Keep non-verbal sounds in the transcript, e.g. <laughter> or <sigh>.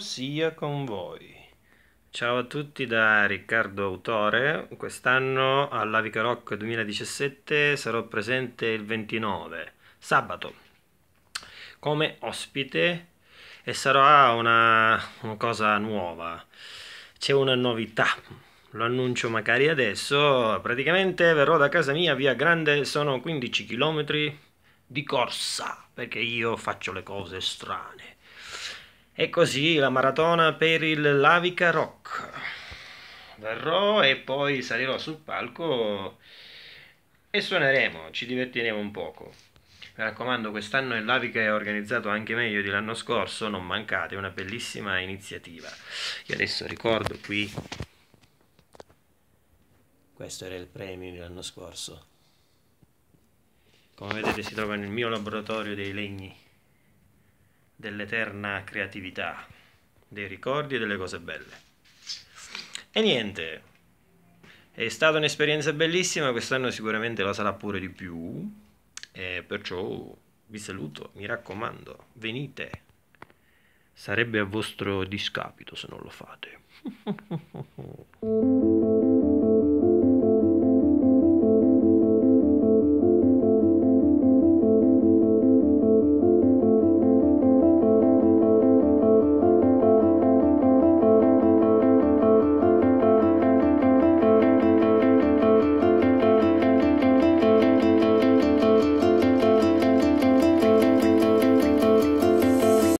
sia con voi. Ciao a tutti da Riccardo Autore. Quest'anno all'Avica Rock 2017 sarò presente il 29, sabato, come ospite e sarà una, una cosa nuova. C'è una novità, lo annuncio magari adesso. Praticamente verrò da casa mia via Grande, sono 15 km di corsa perché io faccio le cose strane. E così la maratona per il Lavica Rock. Verrò e poi salirò sul palco e suoneremo, ci divertiremo un poco. Mi raccomando, quest'anno il Lavica è organizzato anche meglio dell'anno scorso, non mancate, è una bellissima iniziativa. Io adesso ricordo qui, questo era il premio dell'anno scorso. Come vedete si trova nel mio laboratorio dei legni dell'eterna creatività, dei ricordi e delle cose belle. E niente, è stata un'esperienza bellissima, quest'anno sicuramente la sarà pure di più, e perciò vi saluto, mi raccomando, venite. Sarebbe a vostro discapito se non lo fate. <laughs>